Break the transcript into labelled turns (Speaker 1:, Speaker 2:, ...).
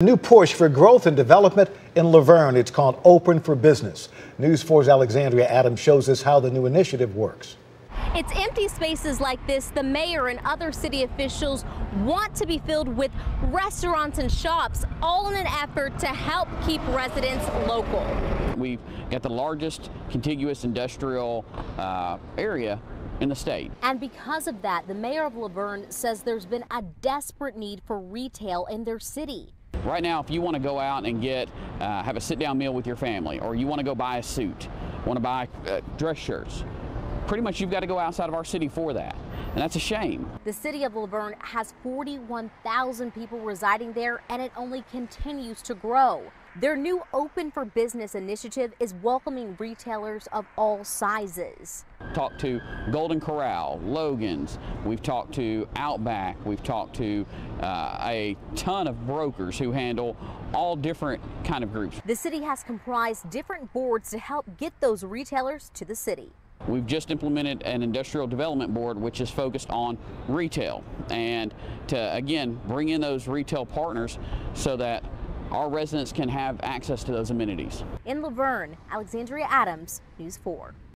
Speaker 1: New push for growth and development in La Vergne. It's called Open for Business. News 4's Alexandria Adams shows us how the new initiative works.
Speaker 2: It's empty spaces like this the mayor and other city officials want to be filled with restaurants and shops, all in an effort to help keep residents local.
Speaker 3: We've got the largest contiguous industrial uh, area in the state.
Speaker 2: And because of that, the mayor of La Vergne says there's been a desperate need for retail in their city.
Speaker 3: Right now, if you want to go out and get, uh, have a sit-down meal with your family, or you want to go buy a suit, want to buy uh, dress shirts, pretty much you've got to go outside of our city for that. And that's a shame.
Speaker 2: The city of La Vergne has 41,000 people residing there, and it only continues to grow. Their new Open for Business initiative is welcoming retailers of all sizes.
Speaker 3: Talked to Golden Corral, Logan's, we've talked to Outback, we've talked to uh, a ton of brokers who handle all different kind of groups.
Speaker 2: The city has comprised different boards to help get those retailers to the city.
Speaker 3: We've just implemented an industrial development board which is focused on retail and to again bring in those retail partners so that our residents can have access to those amenities.
Speaker 2: In La Vergne, Alexandria Adams, News 4.